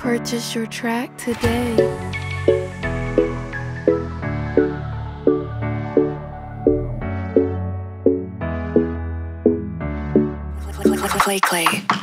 Purchase your track today. Play Clay. Purchase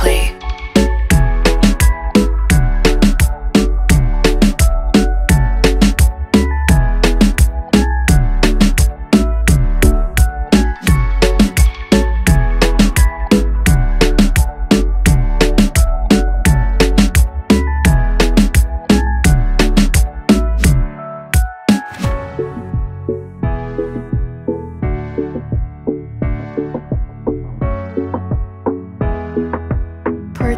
Play